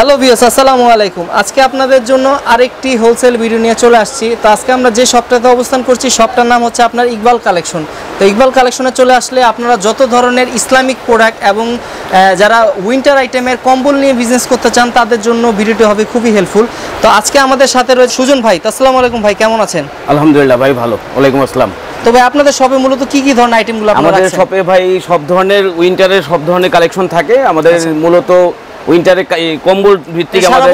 Hello views আসসালামু আলাইকুম। আজকে আপনাদের জন্য আরেকটি হোলসেল ভিডিও নিয়ে চলে আসছি। তো আজকে আমরা যে শপটাতে অবস্থান করছি শপটার নাম হচ্ছে আপনার ইকবাল কালেকশন তো ইকবাল কালেকশনে চলে আসলে আপনারা যত ধরনের ইসলামিক প্রোডাক্ট এবং যারা উইন্টার আইটেমের কম্বল নিয়ে বিজনেস করতে চান তাদের জন্য ভিডিওটি হবে খুবই হেল্পফুল তো আজকে আমাদের সাথে রয়েছে সুজন ভাই। তো আসসালামু আলাইকুম ভাই কেমন আছেন? আলহামদুলিল্লাহ ভাই ভালো। ওয়ালাইকুম আসসালাম। তো ভাই আপনাদের শপে মূলত কি কি ধরনের আইটেমগুলো আমাদের শপে ভাই সব ধরনের উইন্টারের সব ধরনের কালেকশন থাকে। আমাদের মূলত উইন্টারে কম্বল ভিত্তিক আমাদের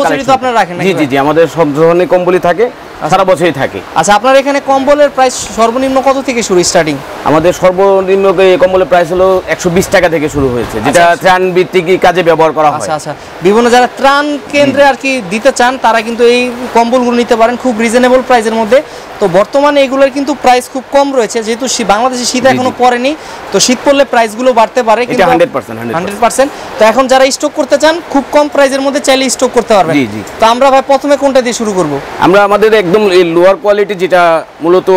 জি জি জি আমাদের সব ধরনের কম্বলই থাকে। সারা বছরই থাকে। আচ্ছা আপনার এখানে কম্বলের প্রাইস সর্বনিম্ন কত থেকে শুরু স্টার্টিং আমাদের সর্বনিম্ন কম্বলের প্রাইস হলো একশো বিশ টাকা থেকে শুরু হয়েছে যেটা আচ্ছা। ত্রাণ ভিত্তিক কাজে ব্যবহার করা হয়। আচ্ছা আচ্ছা। বিভিন্ন যারা ত্রাণ কেন্দ্রে আর কি দিতে চান তারা কিন্তু এই কম্বলগুলো নিতে পারেন খুব রিজনেবল প্রাইসের মধ্যে। তো বর্তমানে এগুলোর কিন্তু প্রাইস খুব কম রয়েছে যেহেতু বাংলাদেশে শীত এখনও। পড়েনি তো শীত পড়লে প্রাইসগুলো বাড়তে পারে এটা 100%, 100% হান্ড্রেড পার্সেন্ট তো এখন যারা স্টক করতে চান খুব কম প্রাইসের মধ্যে চাইলে স্টক করতে পারবেন। জি, জি। তো আমরা ভাই প্রথমে কোনটা দিয়ে শুরু করব? আমরা আমাদের একদম এই লোয়ার কোয়ালিটি যেটা মূলত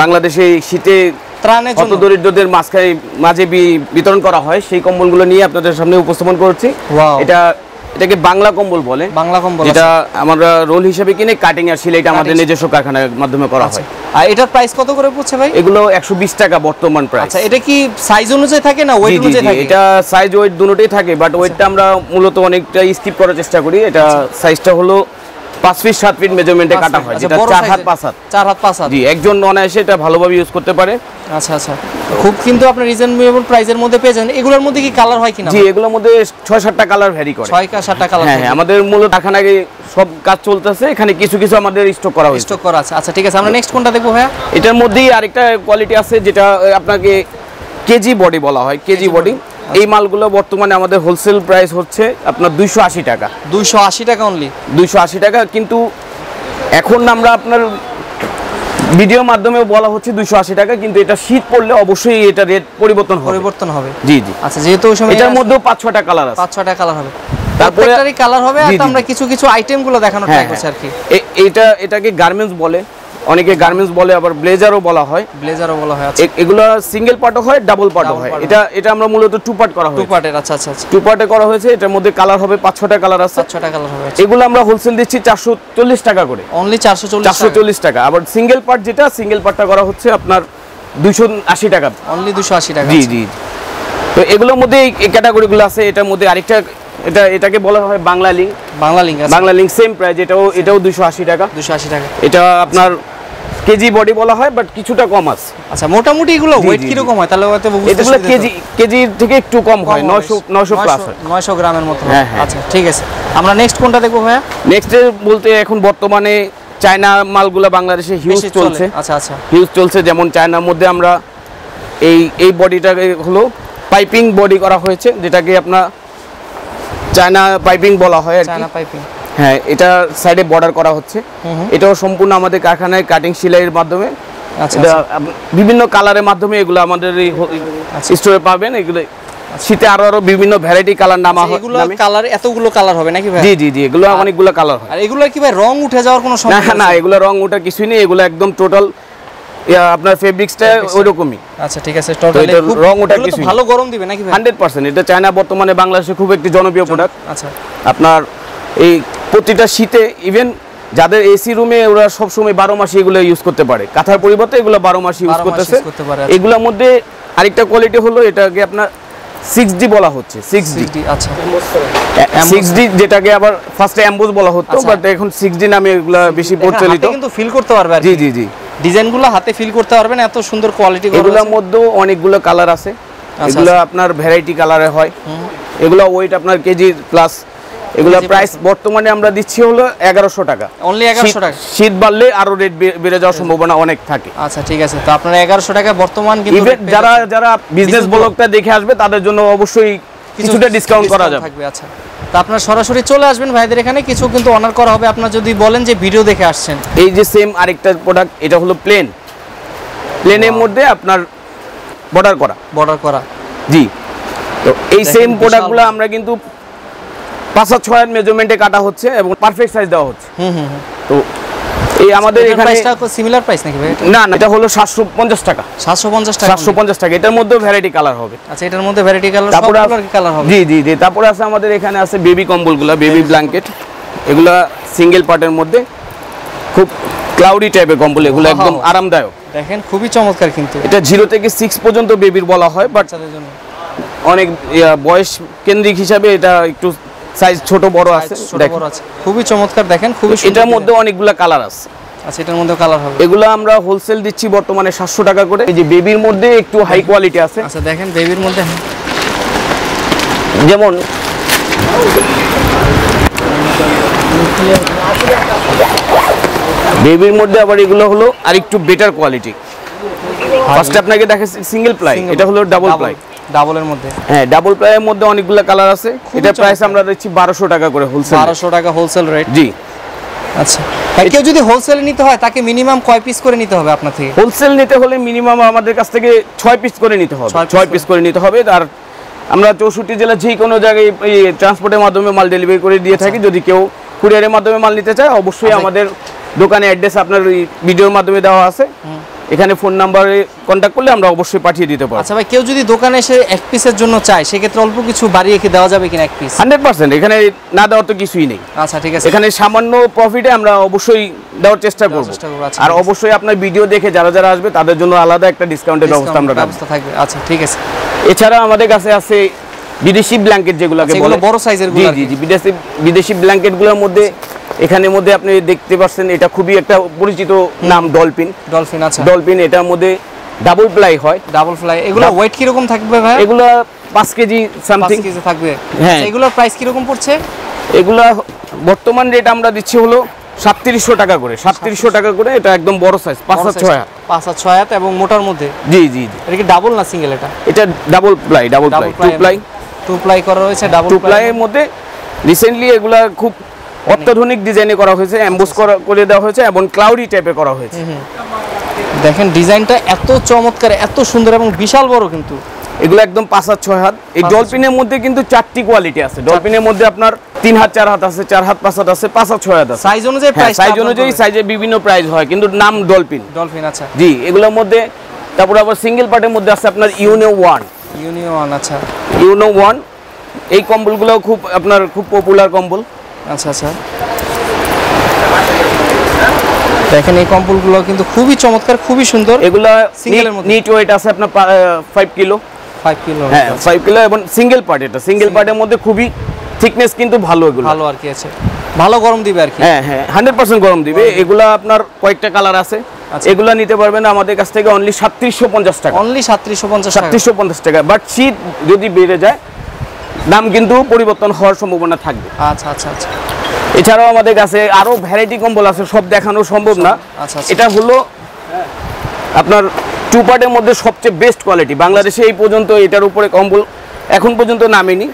বাংলাদেশে শীতে ত্রাণের জন্য। দরিদ্রদের মাঝখানে মাঝে বিতরণ করা হয় সেই কম্বলগুলো নিয়ে আপনাদের সামনে উপস্থাপন করছি। এটা এটাকে বাংলা কম্বল বলে। বাংলা কম্বল এটা আমরা রোল হিসেবে কিনে কাটিং আর সিলাইটা আমাদের নিজস্ব কারখানার মাধ্যমে করা আচ্ছা। হয় আর এটার প্রাইস কত করে পড়ছে ভাই? এগুলো একশো বিশ টাকা বর্তমান প্রাইস আচ্ছা এটা কি সাইজ অনুযায়ী থাকে না ওয়েট অনুযায়ী থাকে? এটা সাইজ ওয়েট দুটোই থাকে বাট ওয়েটটা আমরা মূলত অনেকটা স্কিপ করার চেষ্টা করি। এটা সাইজটা হলো পাঁচ ফিট সাত ফিট মেজারমেন্টে কাটা হয় আচ্ছা, যেটা চার হাত। পাঁচ হাত। চার হাত পাঁচ হাত। জি একজন অনায়াসে এটা ভালোভাবে ইউজ করতে পারে। আচ্ছা আচ্ছা। খুব কিন্তু আপনার রিজনেবল প্রাইসের মধ্যে পেয়ে যান। এগুলোর মধ্যে কি কালার হয় কিনা? জি এগুলোর মধ্যে ছয় সাতটা কালার ভ্যারি করে। ছয় কা সাতটা কালার হ্যাঁ আমাদের মূলত কারখানায় সব কাজ চলতেছে এখানে কিছু কিছু আমাদের স্টক করা হয়েছে। স্টক করা আছে। আচ্ছা ঠিক আছে আমরা নেক্সট কোনটা দেখব ভাইয়া? এটার মধ্যেই আরেকটা কোয়ালিটি আছে যেটা আপনাকে কেজি বডি বলা হয় কেজি বডি এই মালগুলো বর্তমানে আমাদের হোলসেল প্রাইস হচ্ছে আপনার দুইশো আশি টাকা। দুইশো আশি টাকা অনলি দুইশো আশি টাকা কিন্তু এখন আমরা আপনার ভিডিও মাধ্যমে বলা হচ্ছে দুইশো আশি টাকা কিন্তু এটা শীত পড়লে অবশ্যই এটা রেট পরিবর্তন হবে। পরিবর্তন হবে। জি জি। আচ্ছা যেহেতু এটার মধ্যেও পাঁচ ছটা কালার আছে। পাঁচ ছটা কালার হবে। তারপরে- কালার হবে আর আমরা কিছু কিছু আইটেমগুলো দেখানোর ট্রাই হ্যাঁ করছি আর কি। এটা এটাকে গার্মেন্টস বলে। অনেকে গার্মেন্টস বলে আবার ব্লেজারও বলা হয়। ব্লেজারও বলা হয় আচ্ছা। এগুলো সিঙ্গেল পার্টও হয় ডাবল পার্টও হয়। এটা এটা আমরা মূলত টু পার্ট করা হয় টু পার্টের আচ্ছা আচ্ছা আচ্ছা। টু পার্টে করা হয়েছে এটার মধ্যে কালার হবে পাঁচ ছটা কালার আছে। পাঁচ ছটা কালার হবে এগুলো আমরা হোলসেল দিচ্ছি চারশো চল্লিশ টাকা করে। অনলি চারশো চারশো চল্লিশ টাকা। আবার সিঙ্গেল পার্ট যেটা সিঙ্গেল পার্টটা করা হচ্ছে আপনার দুইশো আশি টাকা। অনলি দুশো আশি টাকা জি আচ্ছা। জি তো এগুলোর মধ্যে এই ক্যাটাগরিগুলো আছে এটার মধ্যে আরেকটা এটা এটাকে বলা হয় বাংলা লিঙ্ক বাংলা লিঙ্ক আছে বাংলা লিঙ্ক সেম প্রাইস এটাও এটাও দুশো আশি টাকা। দুশো আশি টাকা। এটা আপনার কেজি বডি বলা হয় বাট কিছুটা কম আছে। আচ্ছা মোটামুটি এগুলো ওয়েট জি। কীরকম হয়? তাহলে হয়তো বুঝতে এগুলো কেজি কেজির থেকে একটু কম হয় নয়শো নয়শো প্লাস হয় নয়শো গ্রামের মতো হ্যাঁ, হ্যাঁ। আচ্ছা ঠিক আছে। আমরা নেক্সট কোনটা দেখব ভাইয়া? নেক্সট বলতে এখন বর্তমানে চায়না মালগুলো বাংলাদেশে হিউজ চলছে। আচ্ছা আচ্ছা। হিউজ চলছে যেমন চায়নার মধ্যে আমরা এই এই বডিটাকে হলো পাইপিং বডি করা হয়েছে যেটাকে আপনার চায়না পাইপিং বলা হয় আর কি। চায়না পাইপিং হ্যাঁ এটা সাইডে বর্ডার করা হচ্ছে। এটাও সম্পূর্ণ আমাদের কারখানায় কাটিং সেলাইয়ের মাধ্যমে। আচ্ছা আচ্ছা। বিভিন্ন কালারের মাধ্যমে এগুলো আমাদের এই আচ্ছা। স্টোরে পাবেন। এগুলো শীতে আরও আরও বিভিন্ন ভ্যারাইটি কালার নামা হয় এগুলো। কালার এতগুলো কালার হবে নাকি ভাই? জি জি জি এগুলো অনেকগুলো কালার হয়। আর এগুলো কি ভাই রং উঠে যাওয়ার কোনো না সম্ভাবনা না আছে? এগুলো রং ওটা কিছুই নেই। এগুলো একদম টোটাল আপনার ফেব্রিক্সটা Fabrics-টা- আচ্ছা ঠিক আছে টোটালি রং তো কিছুই ভালো গরম দিবে নাকি ভাই? হান্ড্রেড পার্সেন্ট এটা চায়না বর্তমানে বাংলাদেশে খুব একটি জনপ্রিয় প্রোডাক্ট আচ্ছা। আপনার এই প্রতিটা শীতে ইভেন যাদের এসি রুমে ওরা সবসময় বারো মাসে এগুলো ইউজ করতে পারে। কাঁথার পরিবর্তে এগুলো বারো মাস ইউজ করতেছে। করতে আচ্ছা। এগুলোর মধ্যে আরেকটা কোয়ালিটি হলো এটাকে আপনার সিক্স ডি বলা হচ্ছে সিক্স ডি আচ্ছা। সিক্স ডি যেটাকে আবার ফার্স্টে অ্যাম্বোজ বলা হতো আচ্ছা। বাট এখন সিক্স ডি নামে এগুলো বেশি প্রচলিত। কিন্তু ফিল করতে পারবে জি জি জি। ডিজাইনগুলো হাতে ফিল করতে পারবেন এত সুন্দর কোয়ালিটি এগুলোর মধ্যেও অনেকগুলো কালার আছে। এগুলো আপনার ভ্যারাইটি কালারে হয়। এগুলো ওয়েট আপনার কেজি প্লাস এগুলো প্রাইস বর্তমানে আমরা দিচ্ছি হলো এগারোশো টাকা। অনলি এগারোশো টাকা? শীত বাড়লে আরও রেট বেড়ে যাওয়ার সম্ভাবনা অনেক থাকে। আচ্ছা ঠিক আছে। তো আপনারা এগারোশো টাকা বর্তমান যারা যারা বিজনেস ব্লগটা দেখে আসবে তাদের জন্য অবশ্যই কিছুটা ডিসকাউন্ট করা যাবে। থাকবে আচ্ছা। তো আপনার সরাসরি চলে আসবেন ভাইদের এখানে। কিছু কিন্তু অনার করা হবে। আপনার যদি বলেন যে ভিডিও দেখে আসছেন। এই যে সেম আরেকটা প্রোডাক্ট এটা হলো প্লেন প্লেনের মধ্যে আপনার বর্ডার করা। বর্ডার করা। জি। তো এই সেম প্রোডাক্টগুলো আমরা কিন্তু পাঁচ হাত ছয় মেজারমেন্টে কাটা হচ্ছে এবং পারফেক্ট সাইজ দেওয়া হচ্ছে। হুম হুম হুম। তো এই আমাদের এখানে সিমিলার প্রাইস নাকি ভাই না না এটা হলো সাতশো পঞ্চাশ টাকা। সাতশো পঞ্চাশ টাকা সাতশো পঞ্চাশ টাকা। এটার মধ্যেও ভ্যারাইটি কালার হবে। আচ্ছা এটার মধ্যে ভ্যারাইটি কালার তারপরে সবগুলোর কালার হবে। জি জি জি। তারপরে আছে আমাদের এখানে আছে বেবি কম্বলগুলো বেবি ব্ল্যাঙ্কেট এগুলা সিঙ্গেল পার্টের মধ্যে। খুব ক্লাউডি টাইপের কম্বল এগুলো একদম আরামদায়ক। দেখেন খুবই চমৎকার কিন্তু। এটা জিরো থেকে সিক্স পর্যন্ত বেবির বলা হয় বাট বাচ্চাদের জন্য। অনেক বয়স কেন্দ্রিক হিসাবে এটা একটু সাইজ ছোট বড় আছে। বড় আছে। খুবই চমৎকার দেখেন খুবই এটার মধ্যে অনেকগুলো কালার আছে। আচ্ছা এটার মধ্যে কালার হবে। এগুলো আমরা হোলসেল দিচ্ছি বর্তমানে সাতশো টাকা করে। এই যে বেবির মধ্যে একটু হাই কোয়ালিটি আছে। আচ্ছা দেখেন বেবির মধ্যে। যেমন বেবির মধ্যে আবার এগুলো হলো আর একটু বেটার কোয়ালিটি ফার্স্টে আপনাকে দেখে সিঙ্গেল প্লাই এটা হলো ডাবল প্লাই ডাবলের মধ্যে? হ্যাঁ ডাবল প্লাইয়ের মধ্যে অনেকগুলো কালার আছে। এটা প্রাইস আমরা দিচ্ছি বারোশো টাকা করে হোলসেল বারোশো টাকা হোলসেল রেট জি। আচ্ছা। কেউ যদি হোলসেলে নিতে হয় তাকে মিনিমাম কয় পিস করে নিতে হবে আপনার থেকে? হোলসেল নিতে হলে মিনিমাম আমাদের কাছ থেকে ছয় পিস করে নিতে হবে। ছয় পিস করে। নিতে হবে। আর আমরা চৌষট্টি জেলা যে কোনো জায়গায় ট্রান্সপোর্টের মাধ্যমে মাল ডেলিভারি করে দিয়ে থাকি। যদি কেউ কুরিয়ারের মাধ্যমে মাল নিতে চায় অবশ্যই আচ্ছা। আমাদের দোকানে অ্যাড্রেস আপনার ভিডিওর মাধ্যমে দেওয়া আছে। এখানে ফোন নাম্বারে কন্ট্যাক্ট করলে আমরা অবশ্যই পাঠিয়ে দিতে পারব। আচ্ছা ভাই কেউ যদি দোকানে এসে এক পিসের জন্য চায় সেক্ষেত্রে অল্প কিছু বাড়িয়ে কি দেওয়া যাবে কিনা এক পিস হান্ড্রেড পার্সেন্ট এখানে না দেওয়ার তো কিছুই নেই। আচ্ছা ঠিক আছে। এখানে সামান্য প্রফিটে আমরা অবশ্যই দেওয়ার চেষ্টা করব। আচ্ছা, আর অবশ্যই আপনার ভিডিও দেখে যারা যারা আসবে তাদের জন্য আলাদা একটা ডিসকাউন্টের ব্যবস্থা আমরা ব্যবস্থা থাকবে আচ্ছা ঠিক আছে। এছাড়া আমাদের কাছে আছে বিদেশি ব্ল্যাঙ্কেট যেগুলোকে আচ্ছা, বলে। বড় সাইজের জি জি বিদেশি বিদেশি ব্ল্যাঙ্কেটগুলোর মধ্যে এখানের মধ্যে আপনি দেখতে পাচ্ছেন এটা খুবই একটা পরিচিত নাম ডলফিন। ডলফিন আচ্ছা। ডলফিন এটার মধ্যে ডাবল প্লাই হয়। ডাবল ফ্লাই এগুলো ওয়েট কীরকম থাকবে ভাই এগুলা পাঁচ কেজি পাঁচ সামথিং কেজি থাকবে। হ্যাঁ। আচ্ছা, এগুলোর প্রাইস কীরকম পড়ছে? এগুলা বর্তমান রেট আমরা দিচ্ছি হলো সাতত্রিশশো টাকা করে। সাতত্রিশশো টাকা করে এটা একদম বড় সাইজ পাঁচ হাত size, ছয় হাত। পাঁচ আর ছয় হাত এবং মোটার মধ্যে? জি জি জি। এটা কি ডাবল না সিঙ্গেল এটা? এটা double ply double ply two ply two ply করা হয়েছে ডাবল টু প্লাইয়ের মধ্যে রিসেন্টলি এগুলা খুব অত্যাধুনিক ডিজাইনে করা হয়েছে অ্যাম্বুস করা দেওয়া হয়েছে এবং ক্লাউডি টাইপে করা হয়েছে। দেখেন ডিজাইনটা এত চমৎকার এত সুন্দর এবং বিশাল বড় কিন্তু। এগুলো একদম পাঁচ হাত ছয় হাত। এই ডলফিনের মধ্যে কিন্তু চারটি কোয়ালিটি আছে। ডলফিনের মধ্যে আপনার তিন হাত চার হাত আছে চার হাত পাঁচ হাত আছে পাঁচ হাত ছয় হাত আছে। সাইজ অনুযায়ী হ্যাঁ প্রাইস সাইজ অনুযায়ী সাইজে বিভিন্ন প্রাইস হয় কিন্তু নাম ডলফিন ডলফিন আচ্ছা। জি এগুলোর মধ্যে তারপর আবার সিঙ্গেল পার্টের মধ্যে আছে আপনার ইউনো ওয়ান ইউনো ওয়ান আচ্ছা। ইউনো ওয়ান এই কম্বলগুলোও খুব আপনার খুব পপুলার কম্বল। আচ্ছা আচ্ছা। দেখেন এই কম্বলগুলো কিন্তু খুবই চমৎকার খুবই সুন্দর। এগুলা নিট ওয়েট আছে আপনার ফাইভ কিলো ফাইভ কিলো হ্যাঁ ফাইভ কিলো এবং সিঙ্গেল পার্ট এটা। সিঙ্গেল পার্টের মধ্যে খুবই থিকনেস কিন্তু ভালো এগুলো। ভালো আর কি আছে। ভালো গরম দিবে আর কি। হ্যাঁ হ্যাঁ হান্ড্রেড পার্সেন্ট গরম দিবে। এগুলা আপনার কয়েকটা কালার আছে। আচ্ছা। এগুলা নিতে পারবেন আমাদের কাছ থেকে অনলি সাতত্রিশশো পঞ্চাশ টাকা। অনলি সাতত্রিশশো পঞ্চাশ সাতত্রিশশো পঞ্চাশ টাকা। বাট শীত যদি বেড়ে যায় দাম কিন্তু পরিবর্তন হওয়ার সম্ভাবনা থাকবে। আচ্ছা আচ্ছা আচ্ছা। এছাড়াও আমাদের কাছে আরও ভ্যারাইটি কম্বল আছে সব দেখানো সম্ভব না। আচ্ছা, আচ্ছা। এটা হলো আপনার টু পার্টের মধ্যে সবচেয়ে বেস্ট কোয়ালিটি বাংলাদেশে এই পর্যন্ত এটার উপরে কম্বল এখন পর্যন্ত নামেনি।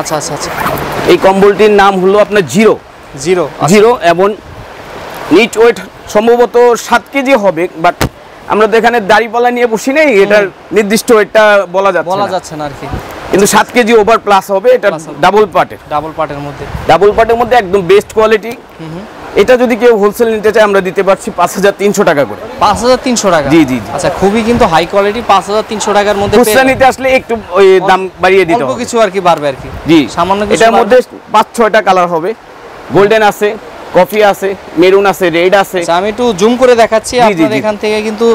আচ্ছা আচ্ছা আচ্ছা। এই কম্বলটির নাম হলো আপনার জিরো জিরো জিরো এবং নিট ওয়েট সম্ভবত সাত কেজি হবে বাট আমরা তো এখানে দাড়িপাল্লা নিয়ে বসি নেই এটার নির্দিষ্ট ওয়েটটা বলা যাচ্ছে বলা যাচ্ছে না আর কি। কিন্তু সাত কেজি ওভার প্লাস হবে এটা ডাবল পার্টের ডাবল পার্টের মধ্যে। ডাবল পার্টের মধ্যে একদম বেস্ট কোয়ালিটি এটা যদি কেউ হোলসেল নিতে চায় আমরা দিতে পারছি পাঁচ হাজার তিনশো টাকা করে। পাঁচ হাজার তিনশো টাকা? জি, জি। আচ্ছা খুবই কিন্তু হাই কোয়ালিটি পাঁচ হাজার তিনশো টাকার মধ্যে খুচরা নিতে আসলে একটু ওই দাম বাড়িয়ে দিতে অল্প হবে। কিছু আর কি বাড়বে আর কি। জি। সামান্য কিছু এটার মধ্যে পাঁচ ছয়টা কালার হবে। গোল্ডেন আছে। কফি আছে মেরুন আছে রেড আছে। আচ্ছা, আমি একটু জুম করে দেখাচ্ছি জি। এখান থেকে কিন্তু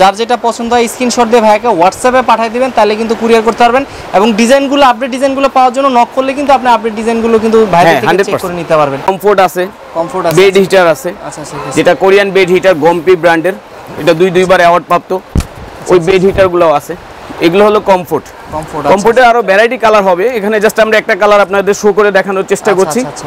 যার যেটা পছন্দ হয় স্ক্রিনশট দিয়ে ভাইকে হোয়াটসঅ্যাপে পাঠিয়ে দিবেন তাহলে কিন্তু কুরিয়ার করতে পারবেন। এবং ডিজাইনগুলো আপডেট ডিজাইনগুলো পাওয়ার জন্য নক করলে কিন্তু আপনি আপডেট ডিজাইনগুলো কিন্তু ভাইদের হ্যাঁ, থেকে চেক করে নিতে পারবেন। কমফোর্ট আছে কমফোর্ট আছে বেড হিটার আছে। আচ্ছা আচ্ছা যেটা কোরিয়ান বেড হিটার গম্পি ব্র্যান্ডের এটা দুই দুইবার অ্যাওয়ার্ড প্রাপ্ত। আচ্ছা, ওই বেড হিটারগুলো আছে। এগুলো হলো কমফোর্ট কমফোর্ট কমফোর্টে আরও ভ্যারাইটি কালার হবে। এখানে জাস্ট আমরা একটা কালার আপনাদের শো করে দেখানোর চেষ্টা করছি। আচ্ছা,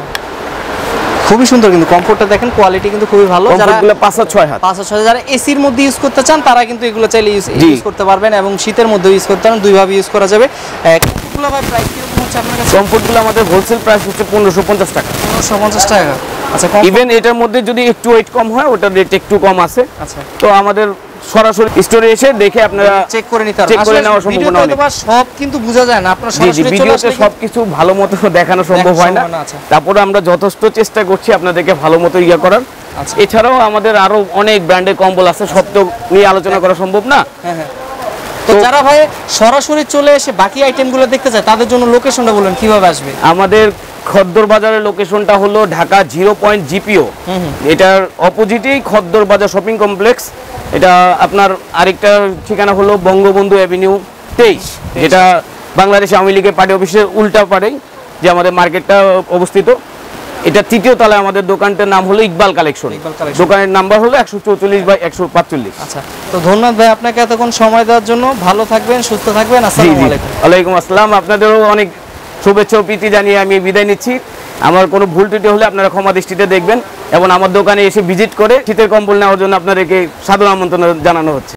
খুবই সুন্দর কিন্তু কমফোর্টটা দেখেন কোয়ালিটি কিন্তু খুবই ভালো। যারা কমফোর্টগুলো পাঁচ আর ছয় হাত। পাঁচ আর ছয় যারা এসির মধ্যে ইউজ করতে চান তারা কিন্তু এগুলো চাইলে ইউজ ইউজ করতে পারবেন এবং শীতের মধ্যে ইউজ করতে পারেন দুইভাবে ইউজ করা যাবে। এগুলো ভাই প্রাইস কীরকম হচ্ছে আপনার কাছে? কমফোর্টগুলো আমাদের হোলসেল প্রাইস হচ্ছে পনেরোশো পঞ্চাশ টাকা। পনেরোশো পঞ্চাশ টাকা। আচ্ছা ইভেন এটার মধ্যে যদি একটু ওয়েট কম হয় ওটার রেট একটু কম আছে। আচ্ছা। তো আমাদের সরাসরি স্টোরে এসে দেখে আপনারা চেক করে নিতে পারবেন। করে ভিডিওতে অনেক। হয়তোবা সব কিন্তু বোঝা যায় না আপনার জি জি সরাসরি ভিডিওতে আসলে সবকিছু ভালো মতো দেখানো সম্ভব হয় না। সম্ভব না, আচ্ছা। তারপরে আমরা যথেষ্ট চেষ্টা করছি আপনাদেরকে ভালো মতো ইয়ে করার। আচ্ছা। এছাড়াও আমাদের আরও অনেক ব্র্যান্ডের কম্বল আছে সব তো নিয়ে আলোচনা করা সম্ভব না। হ্যাঁ হ্যাঁ। তো যারা ভাই সরাসরি চলে এসে বাকি আইটেমগুলো দেখতে চায় তাদের জন্য লোকেশনটা বলুন কীভাবে আসবে? আমাদের খদ্দর বাজারের লোকেশনটা হলো ঢাকা জিরো পয়েন্ট জিপিও এটার অপোজিটেই খদ্দর বাজার শপিং কমপ্লেক্স এটা আপনার আরেকটা ঠিকানা হলো বঙ্গবন্ধু অ্যাভিনিউ তেইশ যেটা বাংলাদেশ আওয়ামী লীগের পার্টি অফিসের উল্টা পাড়েই যে আমাদের মার্কেটটা অবস্থিত। এটা তৃতীয় তলায় আমাদের দোকানটার নাম হলো ইকবাল কালেকশন। দোকানের নাম্বার হলো একশো চৌচল্লিশ বাই একশো পাঁচচল্লিশ। আচ্ছা তো ধন্যবাদ ভাই আপনাকে এতক্ষণ সময় দেওয়ার জন্য। ভালো থাকবেন সুস্থ থাকবেন। জি আসসালামু আলাইকুম। আসসালাম। আপনাদেরও অনেক শুভেচ্ছা প্রীতি জানিয়ে আমি বিদায় নিচ্ছি। আমার কোনো ভুল ত্রুটি হলে আপনারা ক্ষমা দৃষ্টিতে দেখবেন এবং আমার দোকানে এসে ভিজিট করে শীতের কম্বল নেওয়ার জন্য আপনাদেরকে সাদর আমন্ত্রণ জানানো হচ্ছে।